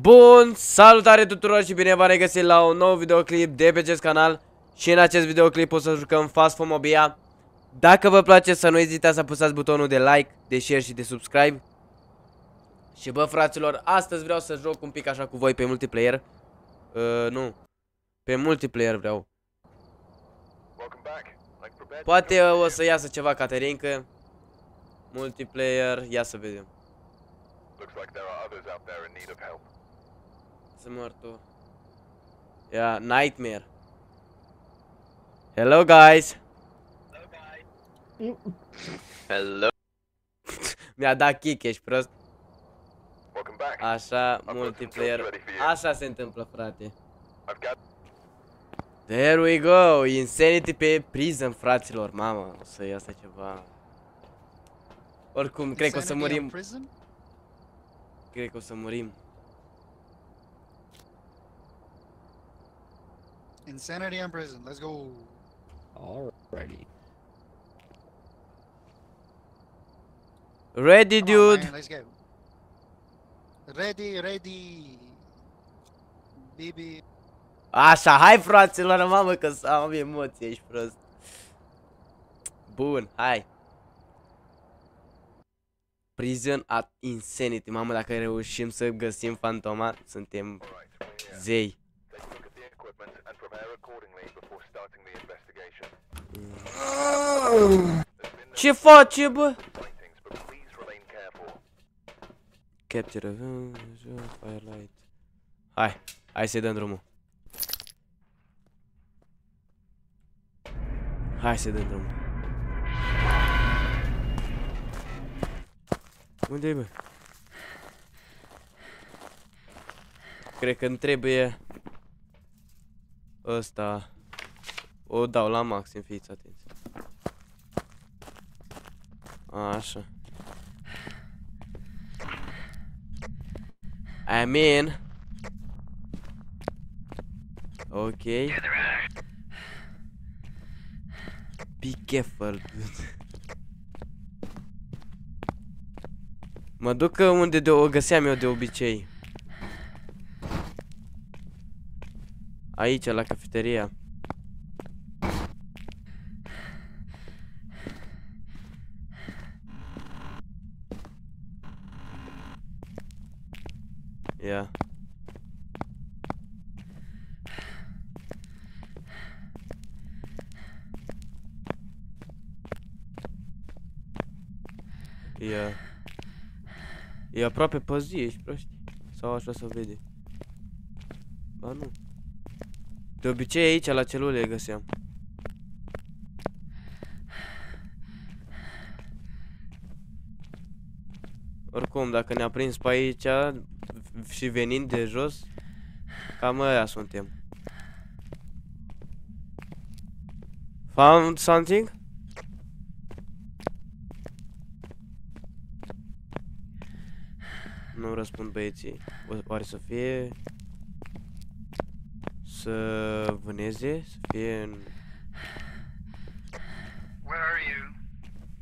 Bun, salutare tuturor și bine v-am regăsit la un nou videoclip de pe acest canal. Și în acest videoclip o să jucăm Phasmophobia Dacă vă place să nu ezitați să apăsați butonul de like, de share și de subscribe. Și bă fraților, astăzi vreau să joc un pic așa cu voi pe multiplayer. Uh, Nu, pe multiplayer vreau. Poate uh, o să iasă ceva Caterinca Multiplayer, ia să vedem Looks like there are others out there in need of help. Să mor tu. Yeah, nightmare. Hello guys. Hello. Mi-a dat kick, ești prost. Welcome back. Așa, multiplayer. Așa se întâmplă, frate. I've got There we go. Insanity pe prison, fraților. Mamă, o să iasă ceva. Oricum, cred că o să Insanity in murim. Prison? Cred că o să murim. Insanity in prison. Let's go. Alrighty. Ready, Come on, dude. man, let's go. Ready, ready. Bibi. Așa, hai fraților, mamă că să am emoții, ești prost. Bun, hai. Prison at Insanity. Mamă, dacă reușim să găsim fantoma, suntem zei. take a look at the equipment and prepare accordingly before starting the investigation. Ce face, bă? Sightings, but please remain careful. Capture a firelight. Hai, hai să-i dăm drumul. Hai să-i dăm drumul. Unde-i, bă? Cred că îmi trebuie ăsta. O dau la maxim, fiți atenți. Așa. I'm in. Ok. Be careful, dude. Mă duc unde de o găseam eu de obicei. Aici, la cafeteria. Ia. Ia. E aproape pe zi, ești proști? Sau așa se vede? Ba nu. De obicei aici la celule găseam. Oricum, dacă ne-a prins pe aici și venind de jos, cam aia suntem. Found something? Nu răspund băieții. O- Oare să fie... Să vâneze? Să fie în... Where are you?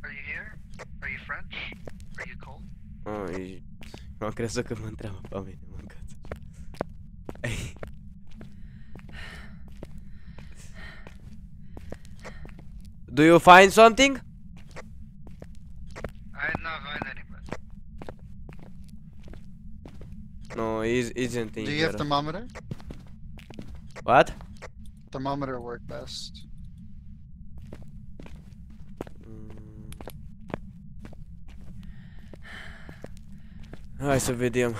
Are you here? Are you French? Are you cold? Ah, e... M-am crezut că mă întreabă pe mine, mâncați. Do you find something? Is isn't Do you have thermometer? What? Thermometer work best. Hai să vedem.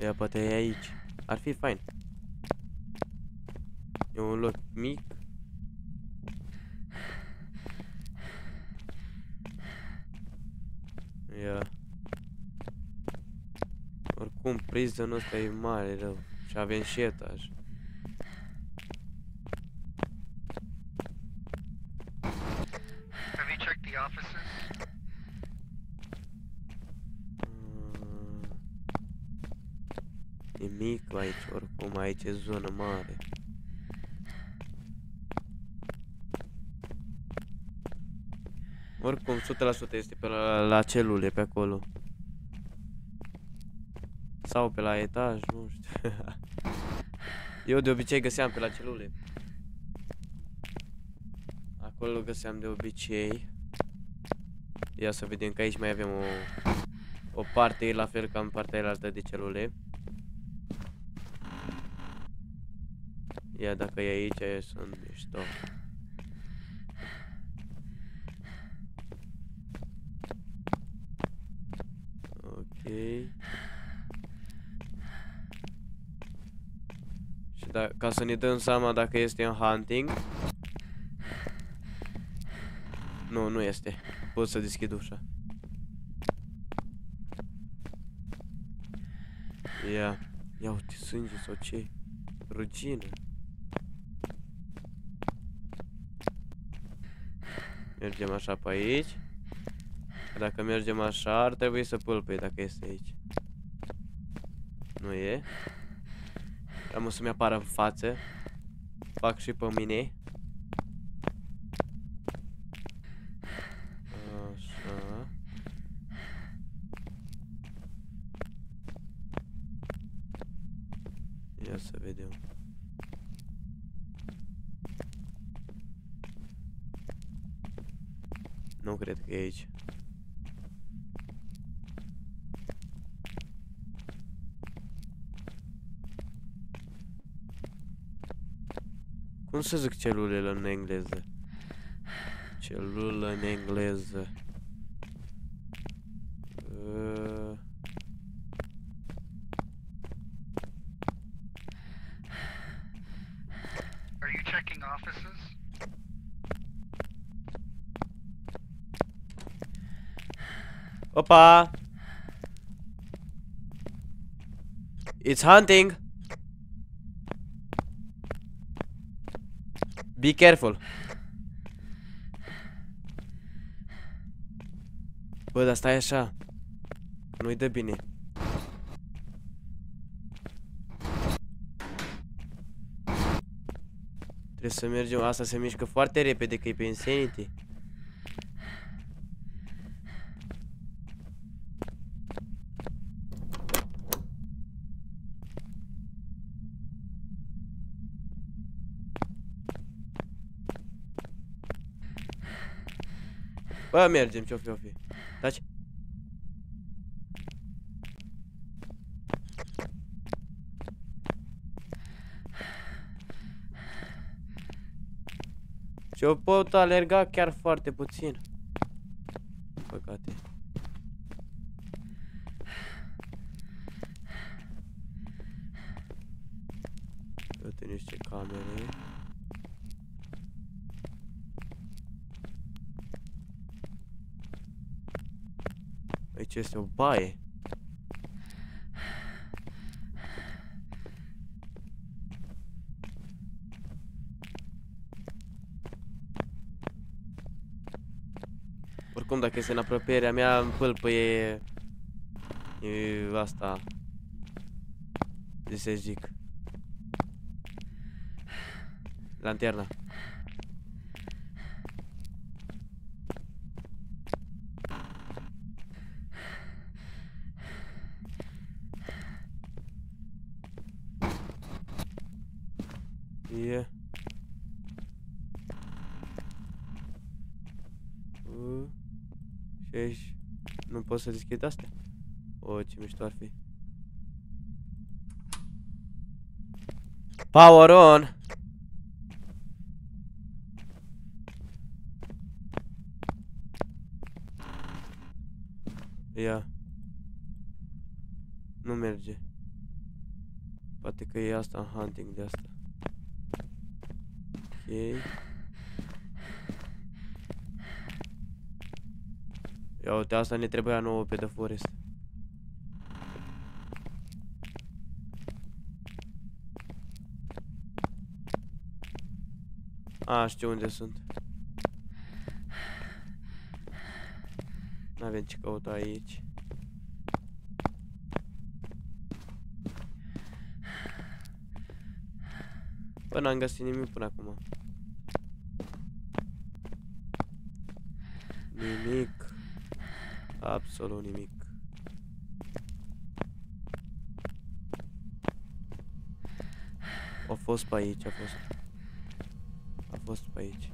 Ia, poate e aici. Ar fi fain. E un loc mic. Oricum, prisonul ăsta e mare rău. Și avem și etaj. Have you checked the offices? Mm. Nimic aici, oricum, aici e zonă mare. Oricum, 100% este pe la, la celule, pe acolo. Sau pe la etaj, nu știu. Eu de obicei găseam pe la celule. Acolo găseam de obicei. Ia să vedem că aici mai avem o, o parte la fel ca în partea altă de celule. Ia dacă e aici, e sunt mișto. Ok. Și da, ca să ne dăm seama dacă este în hunting. Nu, nu este. Pot să deschid ușa. Ia. Ia uite sânge sau ce? Rugină. Mergem așa pe aici. Dacă mergem așa, ar trebui să pâlpăi dacă este aici. Nu e. Am să-mi apară în față. Fac și pe mine. Așa. Ia să vedem. Nu cred că e aici. Cum să zic celulele în engleză? Celulă în engleză. Uh, Are you checking offices? Opa! It's hunting! Be careful! Bă, dar stai așa. Nu-i dă bine. Trebuie să mergem, asta se mișcă foarte repede, că e pe Insanity. Bă, mergem, ce-o fi, o fi. Taci. Și eu pot alerga chiar foarte puțin. Păcate. Uite niște camere. Aici este o baie. Oricum, dacă este în apropierea mea, în pâlpăie... E asta... Ce să zic? Lanterna. E. Uh. Și aici nu pot să deschid astea. O, ce mișto ar fi. Power on! Ia. Nu merge. Poate că e asta în hunting de asta. Ok. Ia uite, asta ne trebuia nouă pe The Forest. A, știu unde sunt. N-avem ce căuta aici. Bă, n-am găsit nimic până acum. Nimic. Absolut nimic. A fost pe aici, a fost. A fost pe aici.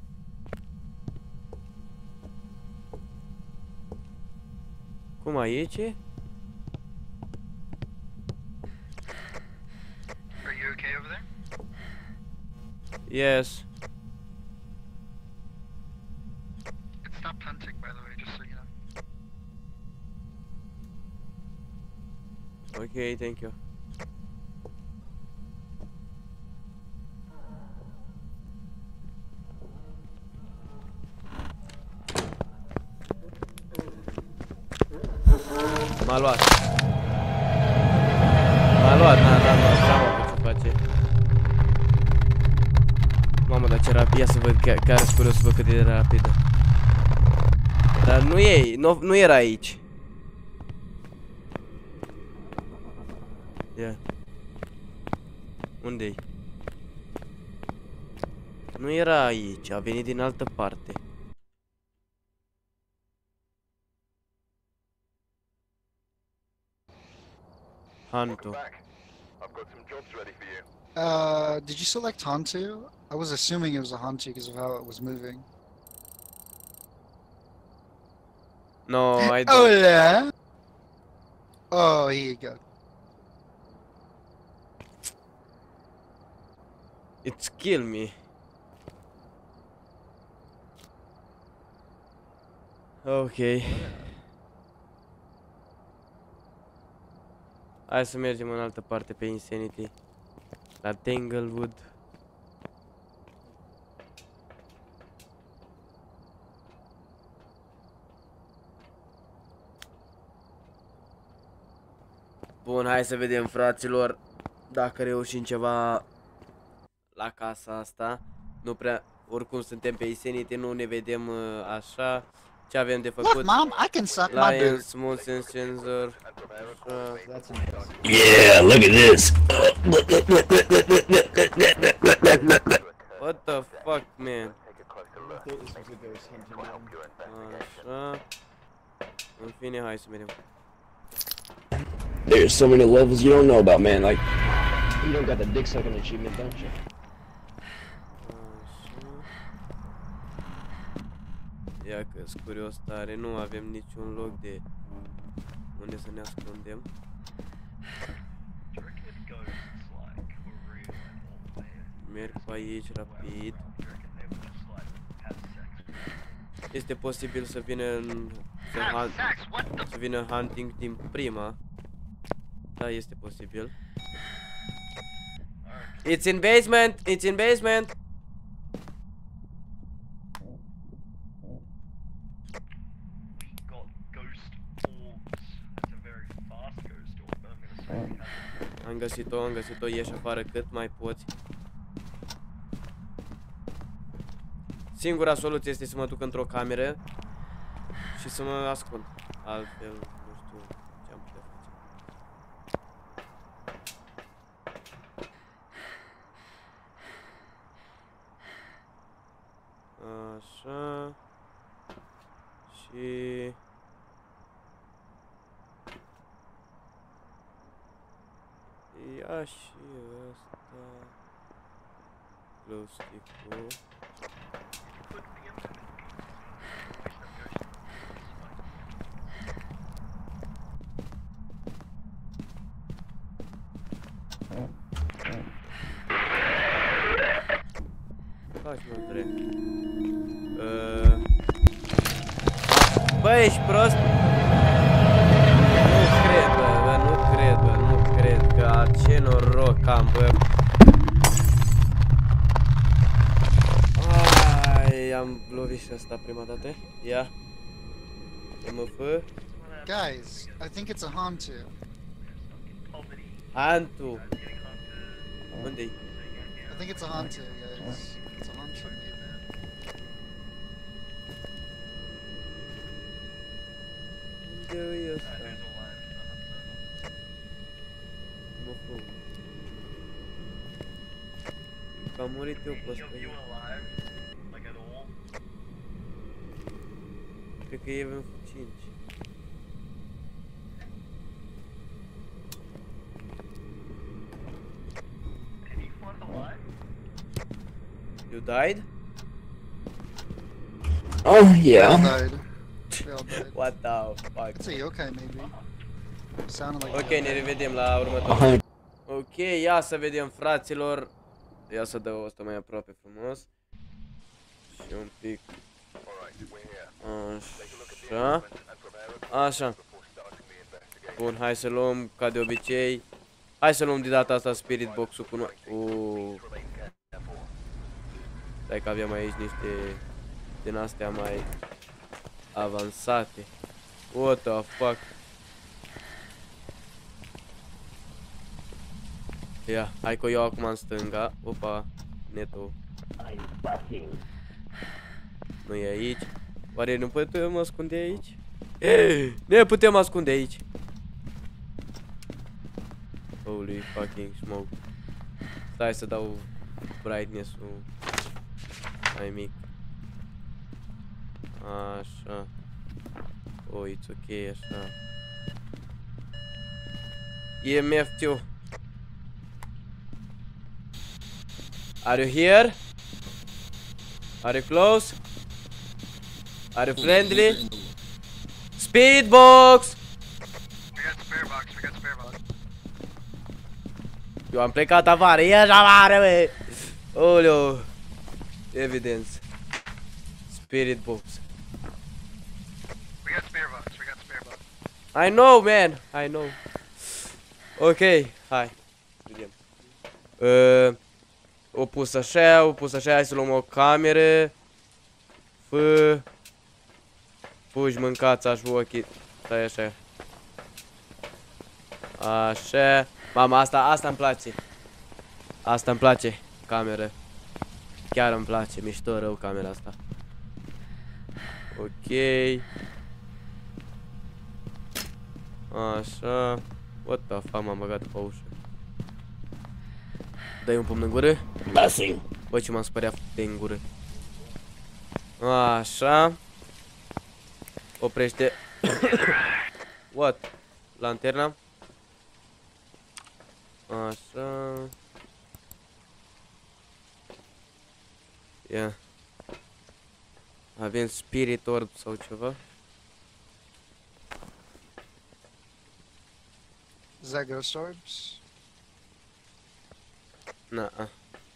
Cum aici? e? Are you okay over there? Yes. It stopped hunting, by the way, just so you know. Ok, thank you. M-a luat. M-a luat, n-a, n-a, n-a, n-am avut ce face. Mamă, dar ce rapid, ia să văd, chiar, chiar sunt curios să văd cât de rapidă. Dar nu e, nu, nu era aici. Ia. Unde-i? Nu era aici, a venit din altă parte. Hantu. I've got some jobs ready for you. Uh, did you select Hantu? I was assuming it was a Hantu because of how it was moving. No, I Oh don't. yeah. Oh, here you go. It's kill me. Ok. Hai să mergem în altă parte pe Insanity. La Tanglewood. Bun, hai să vedem fraților dacă reușim ceva la casa asta. Nu prea, oricum suntem pe Insanity, nu ne vedem uh, așa. Ce avem de Look, făcut? mom, I can suck my Lion, boot. Small Sense Sensor. Așa. That's impressive. Yeah, look at this. What the fuck, man? Take a closer I look. thought this was a ghost hunting Help man. your investigation. Așa. În fine, hai să vedem. There's so many levels you don't know about, man. Like, You don't got the dick sucking achievement, don't you? Așa. Ia că sunt curios tare, nu avem niciun loc de unde să ne ascundem. Merg pe aici rapid. Este posibil să vină în, să, hunt, Sax, what the? să vină hunting din prima. Da, este posibil. It's in basement! It's in basement! we got ghost orbs. It's a very fast ghost orb, but I'm gonna say we have Am găsit-o, am găsit-o, ieși afară cât mai poți. Singura soluție este să mă duc într-o cameră și să mă ascund. Altfel, nu știu ce am putea face. Așa. Și... Ia și ăsta. Glow stick-ul. Faci mă trec. Uh... Bă, ești prost? Am, bă. Ai, am lovit și asta prima dată. Ia. MF. Guys, I think it's a Hantu. Hantu. Unde-i? I think it's a Hantu, guys. It's a Hantu. Unde e ăsta? MF. Că am murit eu pe ăsta. You, you alive? Like at all? Cred că e 5. Anyone alive? You died? Oh They all yeah. died. They all died. What the fuck? It's a yokai maybe. Sounded like Ok, a ne yokai. revedem la următorul. Uh-huh. Ok, ia să vedem fraților. Ia să dau asta mai aproape frumos. Și un pic. Alright, we're here. Așa. And prepare a Așa. before starting the investigation. Bun, hai să luăm ca de obicei. Hai să luăm de data asta Spirit Box-ul cu noi. Uuu. Stai că avem aici niște din astea mai avansate. What the fuck? Ia, hai că eu acum în stânga. Opa, netul nu e aici. Oare nu putem ascunde aici? Ne putem ascunde aici. Holy fucking smoke. Stai să dau brightness-ul mai mic. Așa. Oh, it's ok așa. EMF tiu. Are you here? Are you close? Are you friendly? Speed box! We got spare box. We got spare box. Eu am plecat afară, ieși afară, bă! Oleo! Evidence. Spirit box. We got spare box. We got spare box. I know, man! I know. Ok, hai. Vedem. Uh, o pus așa, o pus așa, hai să luăm o cameră. Fă... Fugi, mâncați, aș ochii. Stai așa. Așa. Mama, asta, asta îmi place. Asta îmi place, cameră. Chiar îmi place, mișto rău camera asta. Ok. Așa. What the fuck, m-am băgat pe ușă. Dai un pumn în gură? Blessing. Bă, ce m-am speriat de în gură. Așa. Oprește. What? Lanterna? Așa. Ia. Avem spirit orb sau ceva? Is that ghost orbs? Na. -a.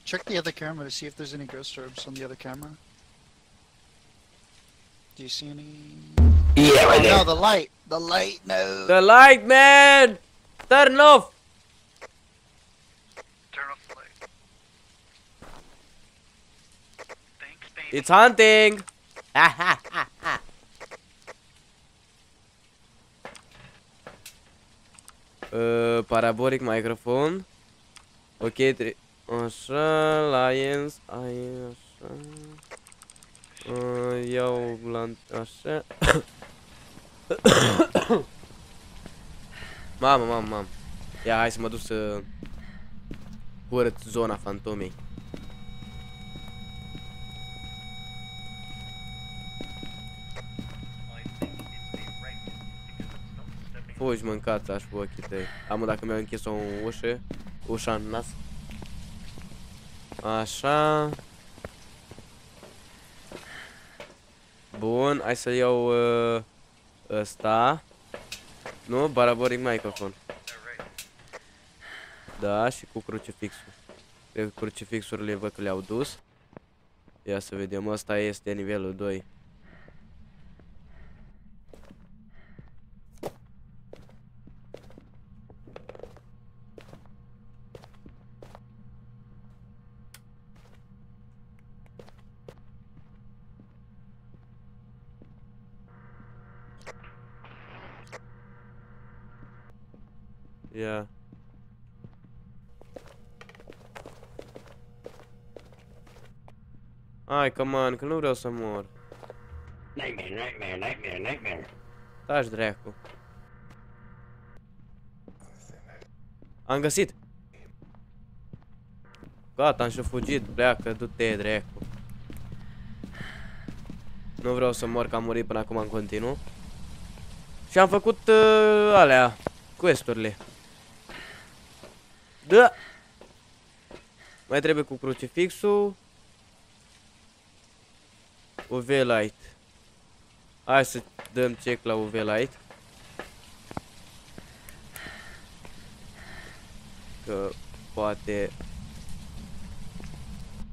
Check the other camera to see if there's any ghost orbs on the other camera. Do you see any? Yeah, right Oh, there. no, the light. The light. No. The light man! Turn off! Turn off the light. Thanks, baby. It's hunting! Ha ha ha! uh, parabolic microphone. Ok, tre Așa, Lions, ai așa. Uh, iau lant așa. mamă, mamă, mamă. Ia, hai să mă duc să curăț zona fantomei. I think it's erect because it's not stepping Fugi, mâncați aș cu ochii tăi. Amă, dacă mi-au închis o ușă, ușa în nas. Așa. Bun, hai să iau uh, ăsta. Nu, baraboric microfon. erect. Da, și cu crucifixul. Cred că crucifixurile văd că le-au dus. Ia să vedem, ăsta este nivelul 2. Ia. Hai, come on, că nu vreau să mor. Nightmare, nightmare, nightmare, nightmare. Taci dracu. Am găsit. Gata, am și fugit. Pleacă, du-te, dracu. Nu vreau să mor că am murit până acum în continuu. Și am făcut uh, alea, questurile. Da! Mai trebuie cu crucifixul. UV light. Hai să dăm check la UV light. Că poate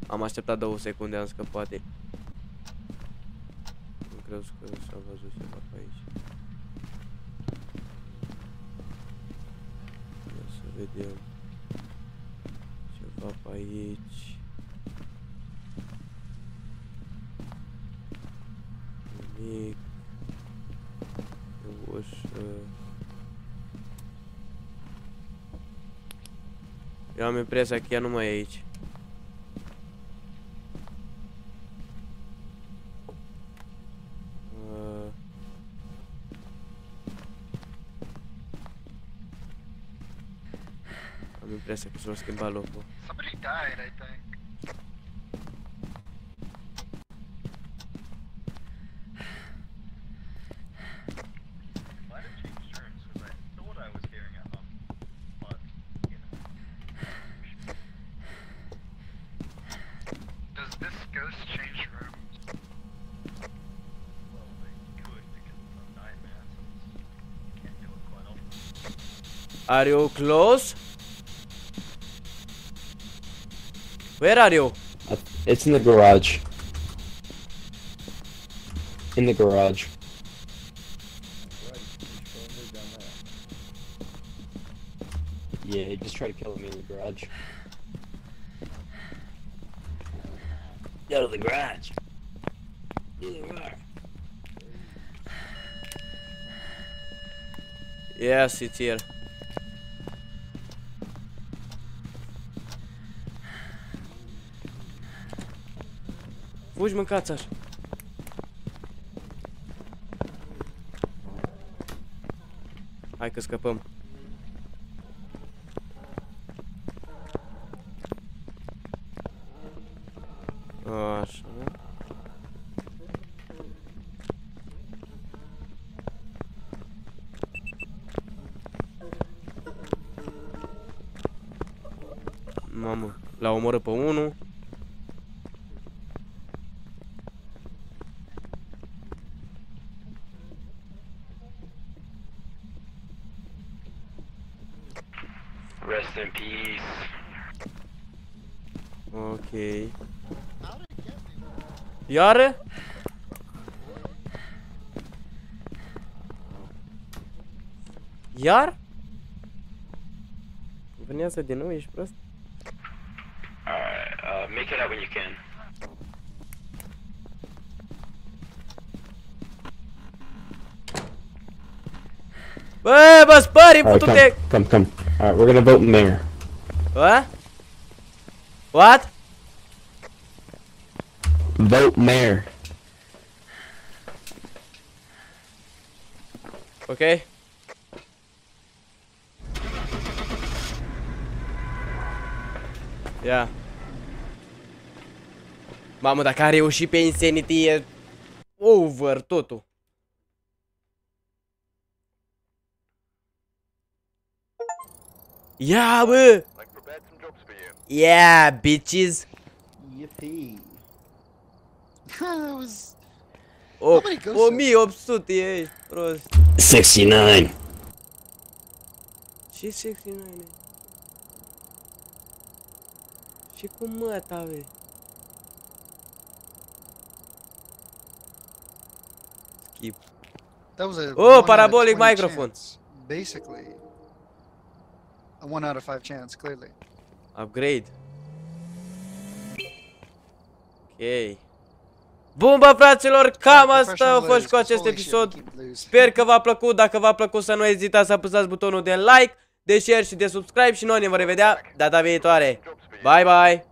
am așteptat două secunde, am zis că poate Nu cred că s-a văzut ceva pe aici Ia să vedem Papaiete. Mico. Eu acho. Já me empresa aqui é numa 8. A nightmare, so it's, can't do it quite often. Are you close? Where are you? It's in the garage. In the garage. Yeah, he just tried to kill me in the garage. Go to the garage. Go to the garage. Yes, it's here. Fugi, mâncați așa. Hai că scăpăm. Așa. Mamă, l-a omorât pe unul. Rest in peace. Ok. Iară? Iar? Vânează din nou, ești prost? Alright, uh, make it out when you can. Bă, bă, spări, Alright, putu-te! come, come, come. Alright, we're gonna vote mayor. What? What? Vote mayor. Ok. Yeah. Mamă, dacă a reușit pe Insanity e over totul. Ia, bă! I've prepared some jobs for you. Yeah, bitches! Yippee. That was O, many ghosts 1800 e, prost. 69. Ce 69 e? Și cum mă ta, ve? Skip. that was a Oh, one out of parabolic 20 microphone. chance, basically, a one out of five chance. Clearly, Upgrade. Ok. Bun, bă, fraților, cam asta a fost cu acest episod. Sper că v-a plăcut, dacă v-a plăcut să nu ezitați să apăsați butonul de like, de share și de subscribe și noi ne vom revedea data viitoare. Bye, bye!